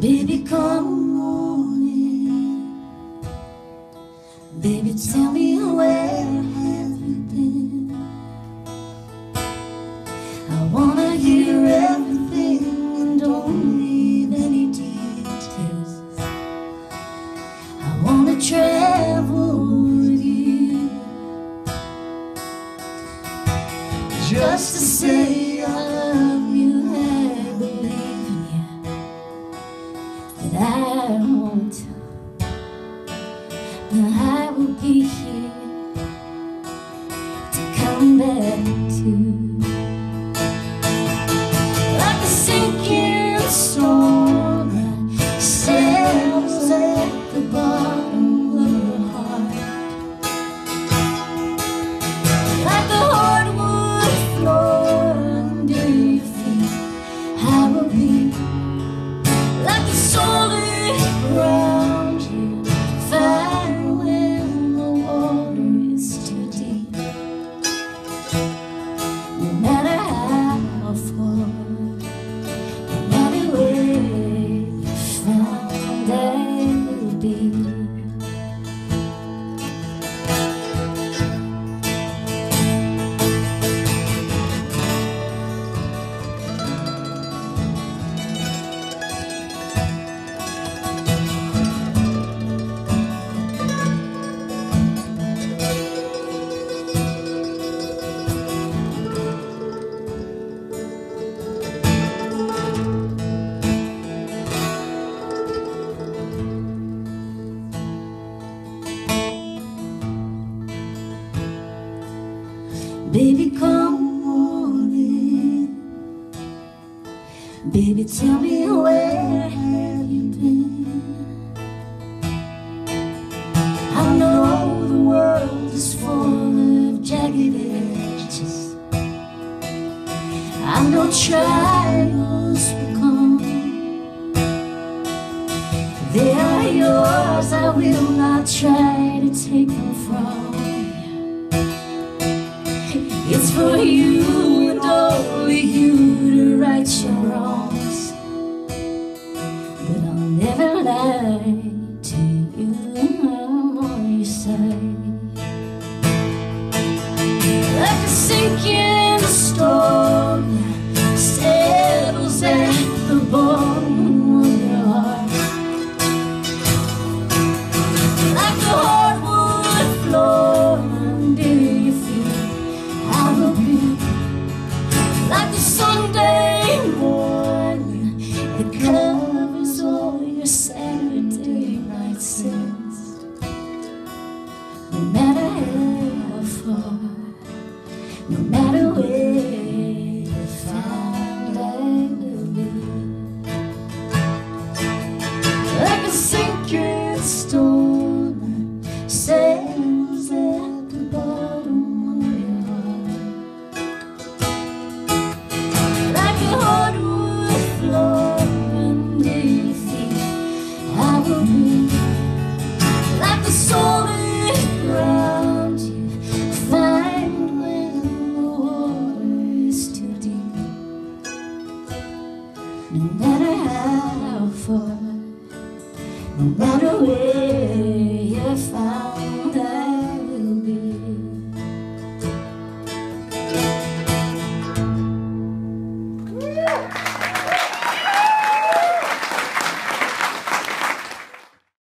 Baby, come on in. Baby, tell me where. quem. Baby, come on in. Baby, tell me where have you been? I know the world is full of jagged edges. I know trials will come. They are yours, I will not try to take them from. It's for you and only you to right your wrongs. But I'll never lie. No matter how far, no matter where.